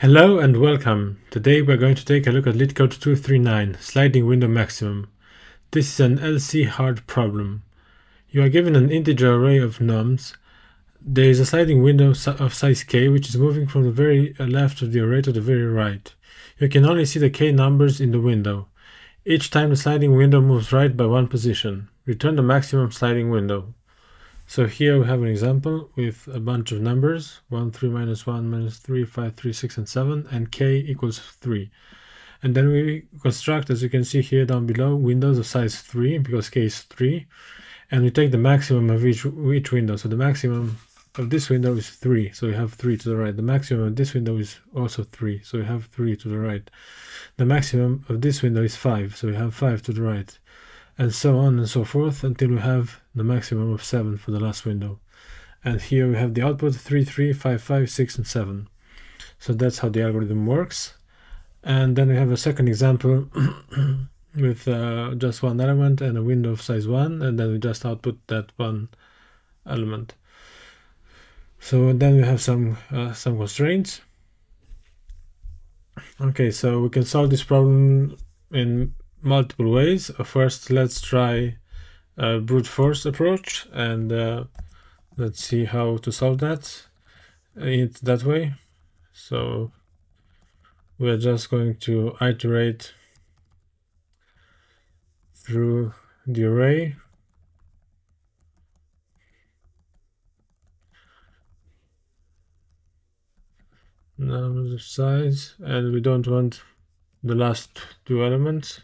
Hello and welcome. Today we're going to take a look at LeetCode 239, Sliding Window Maximum. This is an LC hard problem. You are given an integer array of nums. There is a sliding window of size k which is moving from the very uh, left of the array to the very right. You can only see the k numbers in the window. Each time the sliding window moves right by one position. Return the maximum sliding window. So here we have an example with a bunch of numbers, 1, 3, minus 1, minus 3, 5, 3, 6, and 7, and k equals 3. And then we construct, as you can see here down below, windows of size 3, because k is 3, and we take the maximum of each, each window. So the maximum of this window is 3, so we have 3 to the right. The maximum of this window is also 3, so we have 3 to the right. The maximum of this window is 5, so we have 5 to the right and so on and so forth until we have the maximum of 7 for the last window. And here we have the output 3, 3, 5, 5, 6, and 7. So that's how the algorithm works. And then we have a second example with uh, just one element and a window of size 1, and then we just output that one element. So then we have some uh, some constraints. Okay, so we can solve this problem in multiple ways. First, let's try brute force approach and uh, let's see how to solve that it that way. So we're just going to iterate through the array numbers of size and we don't want the last two elements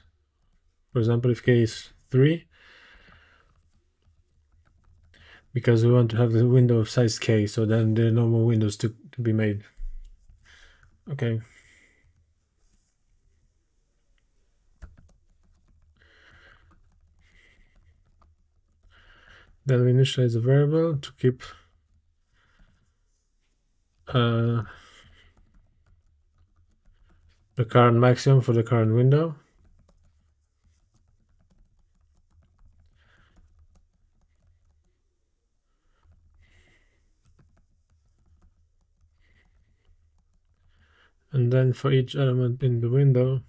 for example, if k is 3, because we want to have the window of size k, so then there are no more windows to, to be made. Okay. Then we initialize a variable to keep uh, the current maximum for the current window. Then for each element in the window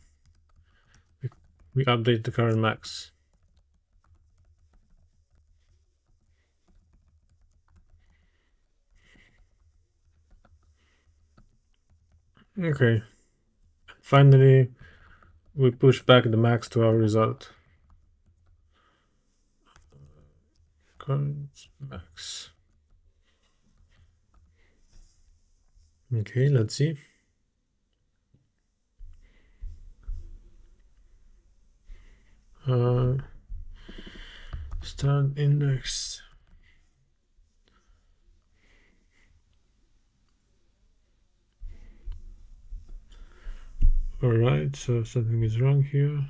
we, we update the current max. Okay. Finally we push back the max to our result. Current max. Okay let's see uh, start index. All right so something is wrong here.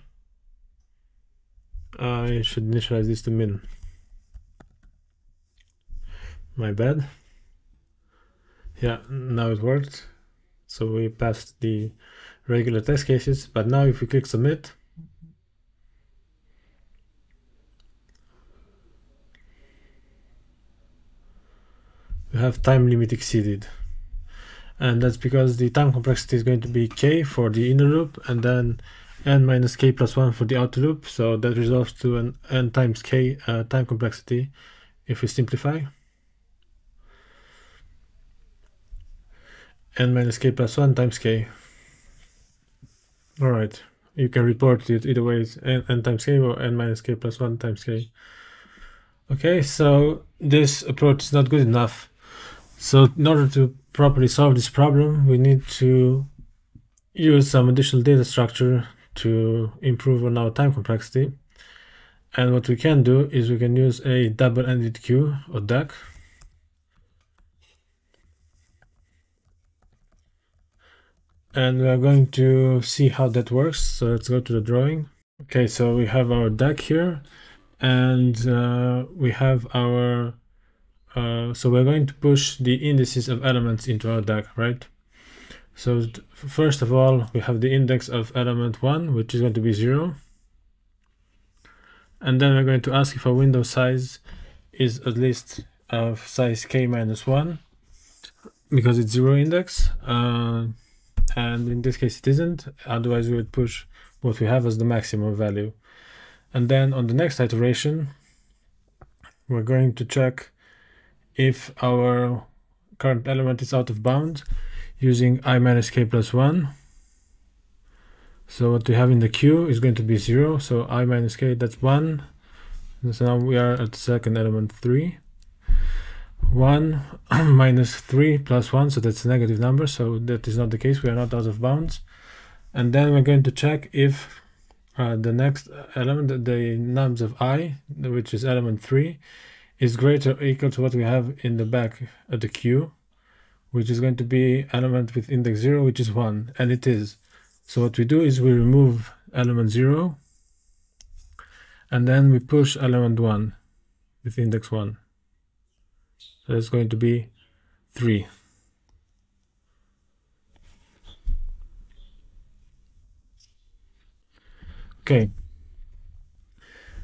I should initialize this to min. My bad. Yeah now it worked. So we passed the regular test cases but now if we click submit we have time limit exceeded. And that's because the time complexity is going to be k for the inner loop and then n minus k plus 1 for the outer loop. So that resolves to an n times k uh, time complexity if we simplify. n minus k plus 1 times k. All right. You can report it either way. N, n times k or n minus k plus 1 times k. Okay so this approach is not good enough so in order to properly solve this problem, we need to use some additional data structure to improve on our time complexity. And what we can do is we can use a double-ended queue or deque. And we are going to see how that works. So let's go to the drawing. Okay, so we have our deque here and uh, we have our uh, so we're going to push the indices of elements into our deque, right? So first of all, we have the index of element 1, which is going to be 0. And then we're going to ask if our window size is at least of size k minus 1, because it's 0 index. Uh, and in this case it isn't otherwise we would push what we have as the maximum value and then on the next iteration we're going to check if our current element is out of bounds using i minus k plus 1 so what we have in the queue is going to be 0 so i minus k that's 1 and so now we are at the second element 3 1 minus 3 plus 1 so that's a negative number. So that is not the case. We are not out of bounds. And then we're going to check if uh, the next element the nums of i which is element 3 is greater or equal to what we have in the back of the queue which is going to be element with index 0 which is 1 and it is so what we do is we remove element 0 and then we push element 1 with index 1 so it's going to be 3. Okay.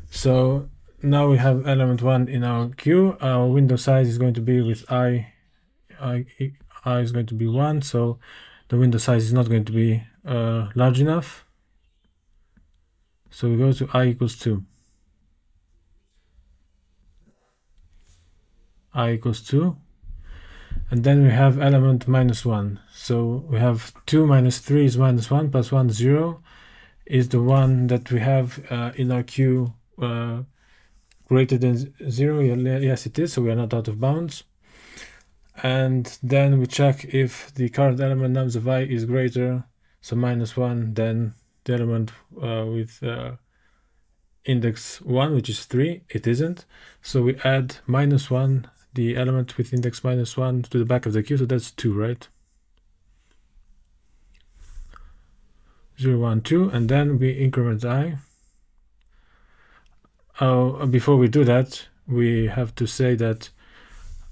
So now we have element 1 in our queue. Our window size is going to be with i, i, i is going to be 1. So the window size is not going to be uh, large enough. So we go to i equals 2. i equals 2 and then we have element minus 1 so we have 2 minus 3 is minus 1 plus 1 0 is the one that we have uh, in our queue uh, greater than 0 yes it is so we are not out of bounds and then we check if the current element nums of i is greater so minus 1 then the element uh, with uh, index 1 which is 3 it isn't so we add minus 1 the element with index minus 1 to the back of the queue, so that's 2, right? zero one two and then we increment i. Oh, before we do that, we have to say that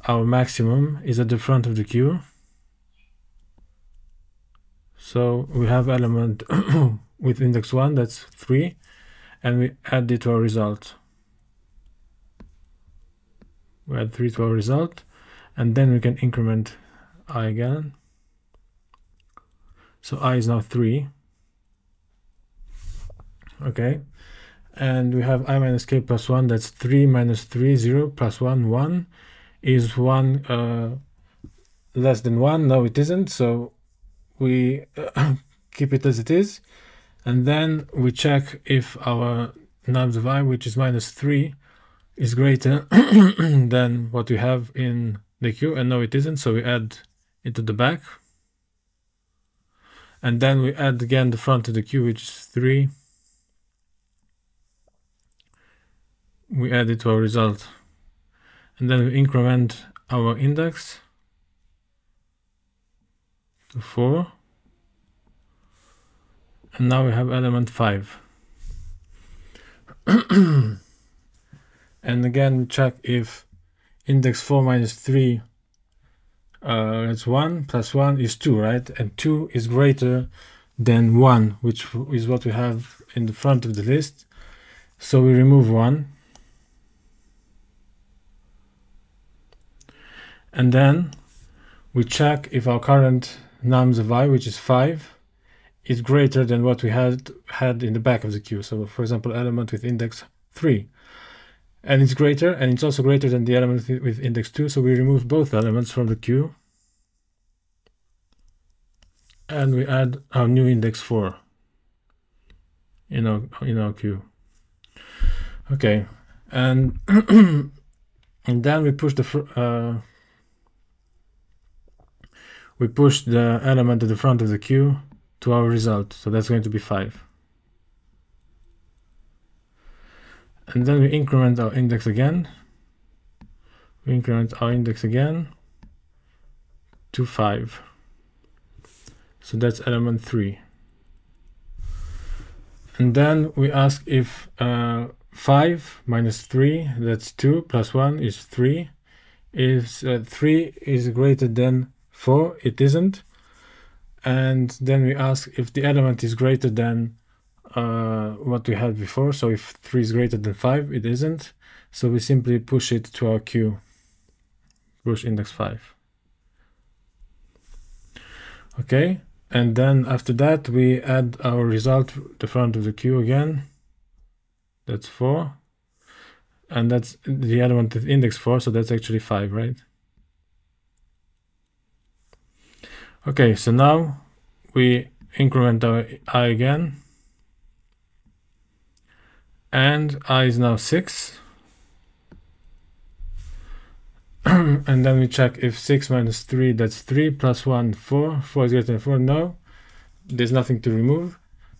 our maximum is at the front of the queue. So we have element with index 1, that's 3, and we add it to our result. We add 3 to our result and then we can increment i again. So i is now 3 okay and we have i minus k plus 1 that's 3 minus 3 0 plus 1 1 is 1 uh, less than 1 no it isn't. So we uh, keep it as it is. And then we check if our nums of i which is minus 3 is greater than what we have in the queue and no it isn't. So we add it to the back. And then we add again the front of the queue which is 3 we add it to our result. And then we increment our index to 4 and now we have element 5 and again we check if index 4 minus 3 uh, it's 1 plus 1 is 2 right? And 2 is greater than 1 which is what we have in the front of the list. So we remove 1 and then we check if our current nums of i which is 5 is greater than what we had had in the back of the queue. So for example element with index 3 and it's greater and it's also greater than the element with index 2 so we remove both elements from the queue. And we add our new index 4 in our in our queue. Okay. And and then we push the uh, we push the element at the front of the queue to our result so that's going to be 5 and then we increment our index again. We increment our index again to 5 so that's element 3 and then we ask if uh, 5 minus 3 that's 2 plus 1 is 3 if uh, 3 is greater than 4 it isn't and then we ask if the element is greater than uh, what we had before. So if 3 is greater than 5, it isn't. So we simply push it to our queue, push index 5. Okay, and then after that we add our result the front of the queue again that's 4 and that's the element with index 4 so that's actually 5 right okay so now we increment our i again. And i is now 6 and then we check if 6 minus 3 that's 3 plus 1 4 4 is greater than 4 no. There's nothing to remove.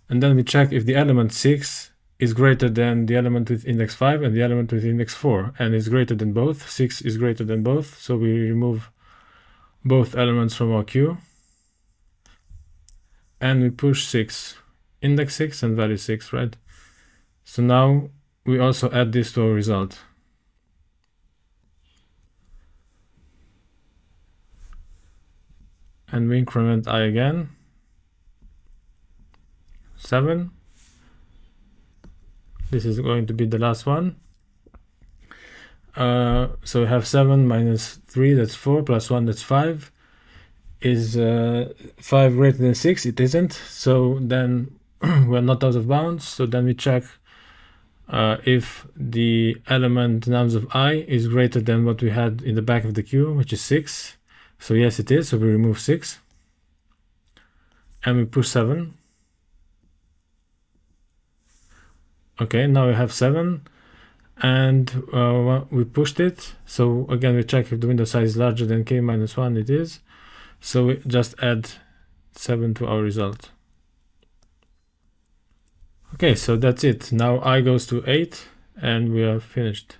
And then we check if the element 6 is greater than the element with index 5 and the element with index 4 and is greater than both. 6 is greater than both. So we remove both elements from our queue and we push 6 index 6 and value 6 right? So now we also add this to our result. And we increment i again. 7 this is going to be the last one. Uh, so we have 7 minus 3 that's 4 plus 1 that's 5 is uh, 5 greater than 6 it isn't so then we're not out of bounds so then we check uh, if the element nums of i is greater than what we had in the back of the queue which is 6 so yes, it is. So we remove 6. And we push 7. Okay, now we have 7. And uh, we pushed it. So again, we check if the window size is larger than k minus 1. It is. So we just add 7 to our result. Okay, so that's it. Now i goes to 8 and we are finished.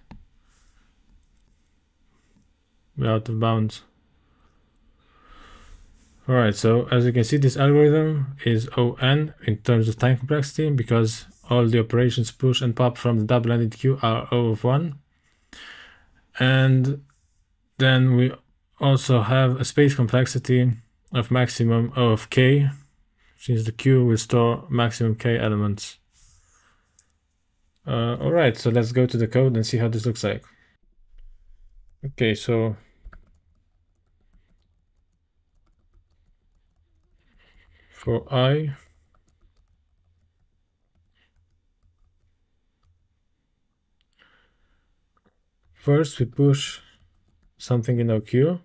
We're out of bounds. Alright, so as you can see, this algorithm is ON in terms of time complexity because all the operations push and pop from the double-ended queue are O of 1. And then we also have a space complexity of maximum O of k, since the queue will store maximum k elements. Uh, Alright, so let's go to the code and see how this looks like. Okay, so for i first we push something in our queue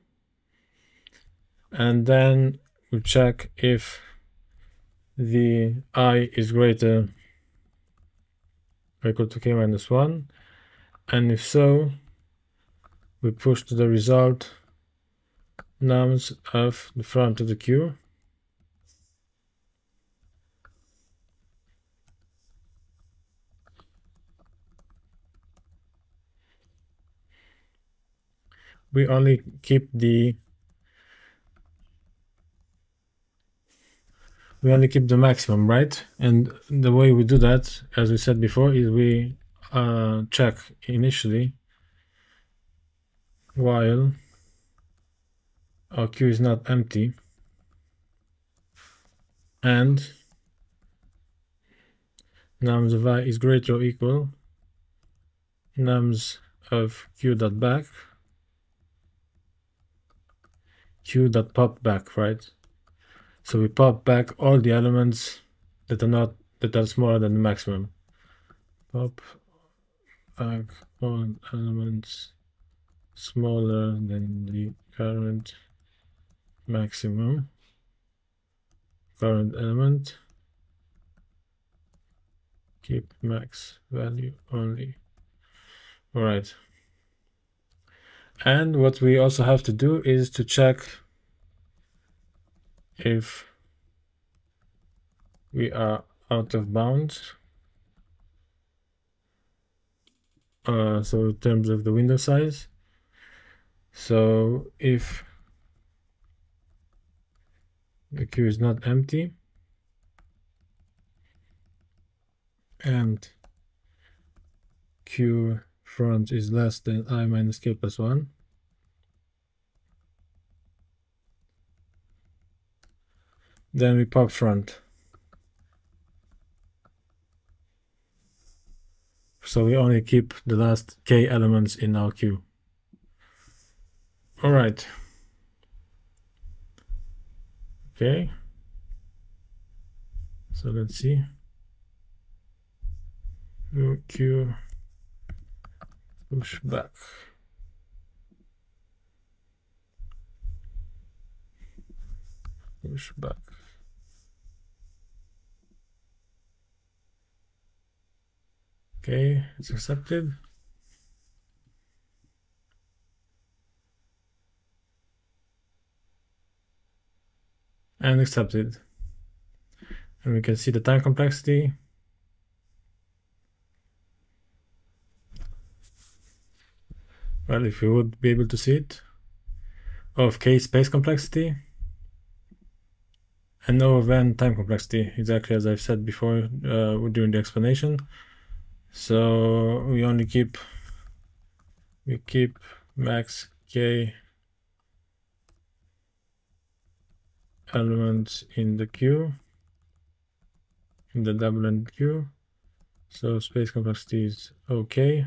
and then we check if the i is greater or equal to k minus 1 and if so we push to the result nums of the front of the queue. We only keep the we only keep the maximum, right? And the way we do that, as we said before, is we uh, check initially while our queue is not empty and nums of i is greater or equal nums of q dot back q dot pop back, right? So we pop back all the elements that are not that are smaller than the maximum. Pop back all elements smaller than the current maximum current element. Keep max value only. All right. And what we also have to do is to check if we are out of bounds. Uh, so in terms of the window size. So if the queue is not empty and queue front is less than i minus k plus 1. Then we pop front. So we only keep the last k elements in our queue. All right. Okay. So let's see. Q push back. Push back. Okay, it's accepted. And accepted. And we can see the time complexity. Well, if we would be able to see it, of k space complexity and O of n time complexity, exactly as I've said before uh, during the explanation. So we only keep we keep max k elements in the queue in the double end queue. So space complexity is okay.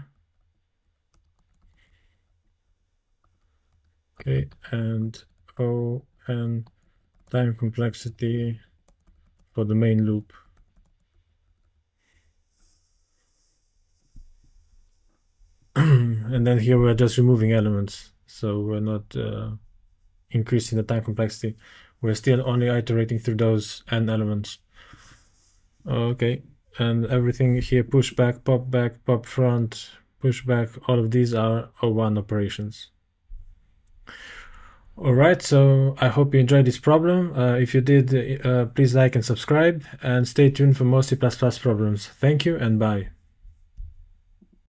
Okay, and O and time complexity for the main loop. And then here we're just removing elements. So we're not uh, increasing the time complexity. We're still only iterating through those n elements. Okay, and everything here, push back, pop back, pop front, push back, all of these are O1 operations. Alright, so I hope you enjoyed this problem. Uh, if you did, uh, please like and subscribe, and stay tuned for more C++ problems. Thank you and bye.